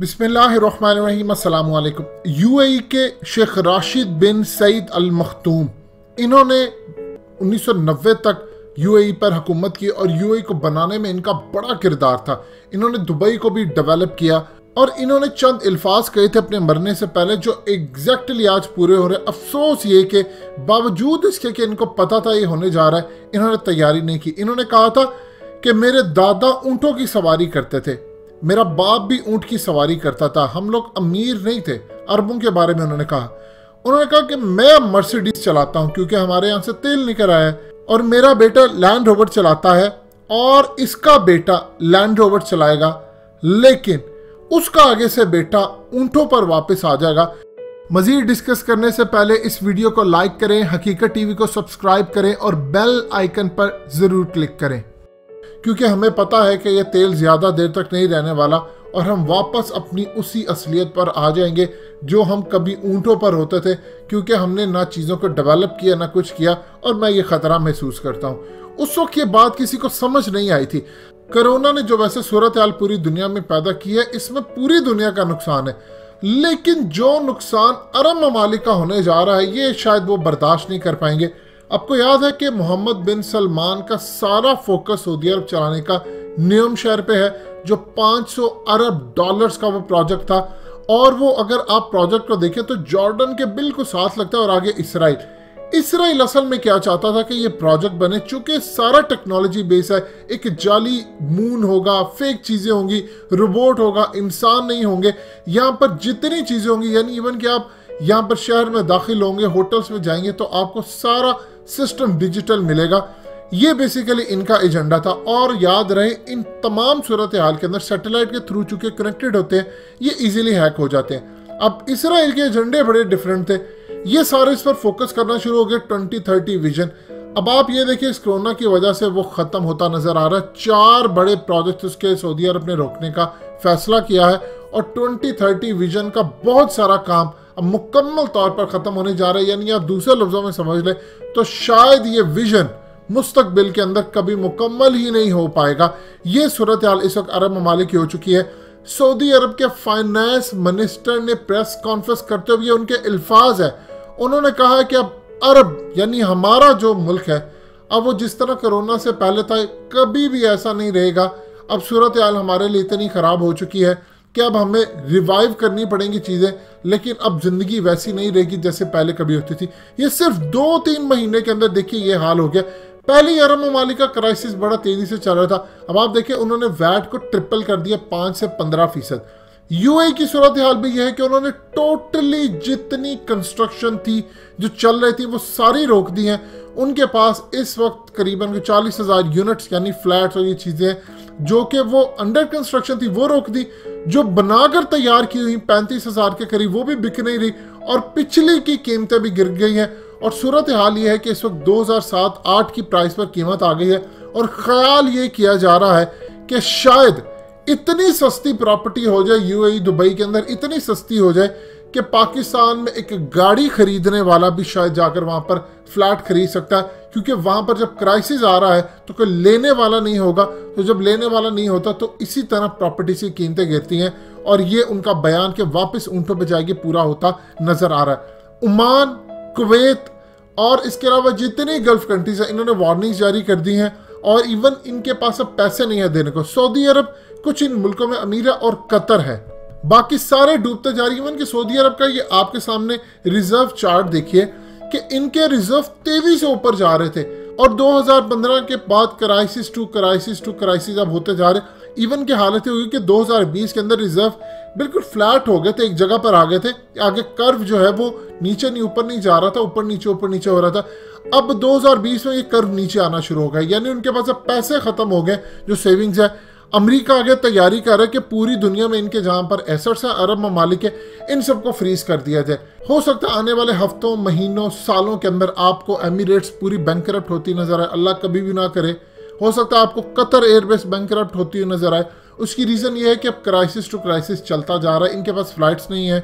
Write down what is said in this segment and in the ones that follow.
بسم اللہ الرحمن الرحیم، السلام علیکم۔ یو اے ای کے شیخ راشد بن سعید المختوم، انہوں نے انیس سو نوے تک یو اے ای پر حکومت کی اور یو اے ای کو بنانے میں ان کا بڑا کردار تھا۔ انہوں نے دبئی کو بھی ڈیولپ کیا اور انہوں نے چند الفاظ کہے تھے اپنے مرنے سے پہلے جو ایگزیکٹلی آج پورے ہو رہے۔ افسوس یہ کہ باوجود اس کے کہ ان کو پتا تھا یہ ہونے جا رہا ہے، انہوں نے تیاری نہیں کی۔ انہوں نے کہا تھا کہ میرے دادا اونٹوں کی سواری کرتے تھے۔ میرا باپ بھی اونٹ کی سواری کرتا تھا۔ ہم لوگ امیر نہیں تھے۔ عربوں کے بارے میں انہوں نے کہا۔ انہوں نے کہا کہ میں مرسیڈیز چلاتا ہوں کیونکہ ہمارے یہاں سے تیل نکل آیا ہے اور میرا بیٹا لینڈ روور چلاتا ہے اور اس کا بیٹا لینڈ روور چلائے گا۔ لیکن اس کا آگے سے بیٹا اونٹوں پر واپس آ جائے گا۔ مزید ڈسکس کرنے سے پہلے اس ویڈیو کو لائک کریں، حقیقت ٹی وی کو سبسکرائب کریں اور بیل آئیکن پر ضرور کلک کریں۔ کیونکہ ہمیں پتا ہے کہ یہ تیل زیادہ دیر تک نہیں رہنے والا اور ہم واپس اپنی اسی اصلیت پر آ جائیں گے جو ہم کبھی اونٹوں پر ہوتے تھے، کیونکہ ہم نے نہ چیزوں کو ڈیولپ کیا، نہ کچھ کیا اور میں یہ خطرہ محسوس کرتا ہوں۔ اس وقت یہ بات کسی کو سمجھ نہیں آئی تھی۔ کرونا نے جو ویسے صورتحال پوری دنیا میں پیدا کی ہے، اس میں پوری دنیا کا نقصان ہے۔ لیکن جو نقصان عرب ممالک کا ہونے جا رہا ہے، یہ شاید وہ برداشت نہیں کر پائیں گے۔ آپ کو یاد ہے کہ محمد بن سلمان کا سارا فوکس سعودی عرب چلانے کا نیوم شہر پہ ہے، جو پانچ سو ارب ڈالرز کا وہ پروجیکٹ تھا۔ اور وہ اگر آپ پروجیکٹ کو دیکھیں تو جارڈن کے بالکل ساتھ لگتا ہے اور آگے اسرائیل۔ اسرائیل اصل میں کیا چاہتا تھا کہ یہ پروجیکٹ بنے، چونکہ سارا ٹیکنالوجی بیس ہے۔ ایک جعلی مون ہوگا فیک چیزیں ہوں گی روبوٹ ہوگا، انسان نہیں ہوں گے۔ یہاں پر جتنی چیزیں ہوں گی یعنی ایون کہ آپ یہاں پر شہر میں داخل ہوں گے ہوٹلز میں جائیں گے، تو آپ کو سارا سسٹم ڈیجیٹل ملے گا۔ یہ بیسیکلی ان کا ایجنڈا تھا۔ اور یاد رہے ان تمام صورتحال کے اندر سیٹلائٹ کے تھرو چکے کنیکٹڈ ہوتے ہیں یہ ایزیلی ہیک ہو جاتے۔ ہیں اب اسرائیل کے ایجنڈے بڑے ڈیفرنٹ تھے۔ یہ سارے اس پر فوکس کرنا شروع ہو گئے۔ ٹونٹی تھرٹی ویژن اب آپ یہ دیکھیں اس کرونا کی وجہ سے وہ ختم ہوتا نظر آ رہا ہے۔ چار بڑے پروجیکٹ اس کے سعودی عرب نے روکنے کا فیصلہ کیا ہے۔ اور ٹونٹی تھرٹی ویژن کا بہت سارا کام اب مکمل طور پر ختم ہونے جا رہا ہے یعنی آپ دوسرے لفظوں میں سمجھ لیں تو شاید یہ ویژن مستقبل کے اندر کبھی مکمل ہی نہیں ہو پائے گا۔ یہ صورتحال اس وقت عرب ممالک کی ہو چکی ہے۔ سعودی عرب کے فائنانس منسٹر نے پریس کانفرنس کرتے ہوئے ان کے الفاظ ہے انہوں نے کہا کہ اب عرب یعنی ہمارا جو ملک ہے، اب وہ جس طرح کرونا سے پہلے تھا، کبھی بھی ایسا نہیں رہے گا۔ اب صورتحال ہمارے لیے اتنی خراب ہو چکی ہے۔ کہ اب ہمیں ریوائیو کرنی پڑیں گی چیزیں، لیکن اب زندگی ویسی نہیں رہے گی جیسے پہلے کبھی ہوتی تھی۔ یہ صرف دو تین مہینے کے اندر دیکھیے یہ حال ہو گیا۔ پہلی عرب ممالک کا کرائسس بڑا تیزی سے چل رہا تھا۔ اب آپ دیکھیں انہوں نے ویٹ کو ٹرپل کر دیا، پانچ سے پندرہ فیصد۔ یو اے کی صورتحال بھی یہ ہے کہ انہوں نے ٹوٹلی جتنی کنسٹرکشن تھی جو چل رہی تھی، وہ ساری روک دی ہیں۔ ان کے پاس اس وقت قریباً چالیس ہزار یونٹس یعنی فلیٹس اور یہ چیزیں جو کہ وہ انڈر کنسٹرکشن تھی، وہ روک دی۔ جو بنا کر تیار کی ہوئی پینتیس ہزار کے قریب وہ بھی بک نہیں رہی اور پچھلی کی قیمتیں بھی گر گئی ہیں اور صورتحال یہ ہے کہ اس وقت دو ہزار سات آٹھ کی پرائز پر قیمت آ گئی ہے اور خیال یہ کیا جا رہا ہے کہ شاید اتنی سستی پراپرٹی ہو جائے، یو اے دبئی کے اندر اتنی سستی ہو جائے کہ پاکستان میں ایک گاڑی خریدنے والا بھی شاید جا کر وہاں پر فلیٹ خرید سکتا ہے، کیونکہ وہاں پر جب کرائسس آ رہا ہے تو کوئی لینے والا نہیں ہوگا۔ تو جب لینے والا نہیں ہوتا تو اسی طرح پراپرٹی سے قیمتیں گرتی ہیں اور یہ ان کا بیان کہ واپس اونٹوں پہ جائے گی، پورا ہوتا نظر آ رہا ہے۔ عمان، کویت اور اس کے علاوہ جتنی گلف کنٹریز ہیں، انہوں نے وارننگز جاری کر دی ہیں اور ایون ان کے پاس اب پیسے نہیں ہیں دینے کو۔ سعودی عرب کچھ ان ملکوں میں امیر ہے اور قطر ہے۔ باقی سارے ڈوبتے جا رہی ہیں۔ کہ سعودی عرب کا یہ آپ کے سامنے ریزرو چارٹ دیکھیے کہ ان کے ریزرو تیزی سے اوپر جا رہے تھے۔ اور دو ہزار پندرہ کے بعد crisis to crisis to crisis اب ہوتے جا رہے ایون کی حالت یہ ہوئی کہ دو ہزار بیس کے اندر ریزرو بالکل فلیٹ ہو گئے تھے، ایک جگہ پر آ گئے تھے۔ آگے کرو جو ہے وہ نیچے نہیں، اوپر نہیں جا رہا تھا، اوپر نیچے اوپر نیچے ہو رہا تھا۔ اب دو ہزار بیس میں یہ کرو نیچے آنا شروع ہو گیا یعنی ان کے پاس اب پیسے ختم ہو گئے جو سیونگز ہے۔ امریکہ آگے تیاری کر رہا ہے کہ پوری دنیا میں ان کے جہاں پر ایسٹس ہیں عرب ممالک ہے، ان سب کو فریز کر دیا جائے۔ ہو سکتا ہے آنے والے ہفتوں، مہینوں، سالوں کے اندر آپ کو ایمیریٹس پوری بینک کرپٹ ہوتی نظر آئے۔ اللہ کبھی بھی نہ کرے۔ ہو سکتا ہے آپ کو Qatar air base bank corrupt ہوتی ہوئی نظر آئے۔ اس کی ریزن یہ ہے کہ اب کرائسس ٹو کرائسس چلتا جا رہا ہے۔ ان کے پاس فلائٹس نہیں ہیں۔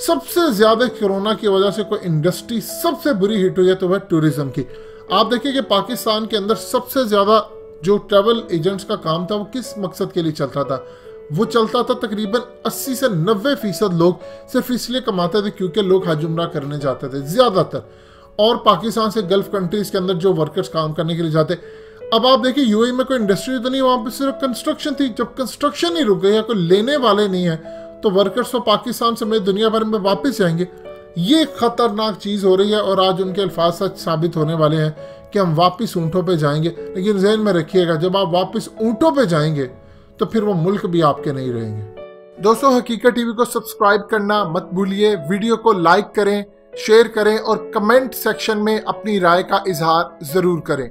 سب سے زیادہ کرونا کی وجہ سے کوئی انڈسٹری سب سے بری ہٹ ہوئی ہے تو وہ ٹوریزم کی۔ آپ دیکھیں کہ پاکستان کے اندر سب سے زیادہ جو ٹریول ایجنٹس کا کام تھا وہ کس مقصد کے لیے چلتا تھا؟ وہ چلتا تھا تقریباً اسی سے نوے فیصد لوگ صرف اس لیے کماتے تھے کیونکہ لوگ حج عمرہ کرنے جاتے تھے، زیادہ تر۔ اور پاکستان سے گلف کنٹریز کے اندر جو ورکرز کام کرنے کے لیے جاتے، اب آپ دیکھیں یو اے میں کوئی انڈسٹری تو نہیں، وہاں پہ صرف کنسٹرکشن تھی۔ جب کنسٹرکشن ہی رک گئی یا کوئی لینے والے نہیں ہیں، تو ورکرز تو پاکستان سے دنیا بھر میں واپس جائیں گے۔ یہ خطرناک چیز ہو رہی ہے اور آج ان کے الفاظ سچ ثابت ہونے والے ہیں کہ ہم واپس اونٹوں پہ جائیں گے۔ لیکن ذہن میں رکھیے گا، جب آپ واپس اونٹوں پہ جائیں گے تو پھر وہ ملک بھی آپ کے نہیں رہیں گے۔ دوستو، حقیقت ٹی وی کو سبسکرائب کرنا مت بھولیے، ویڈیو کو لائک کریں، شیئر کریں اور کمنٹ سیکشن میں اپنی رائے کا اظہار ضرور کریں۔